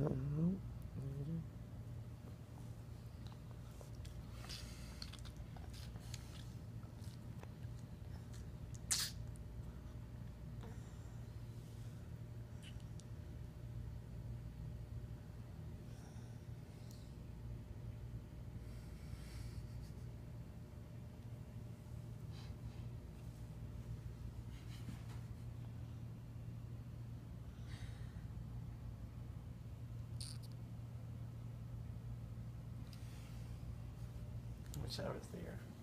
Um. Was there.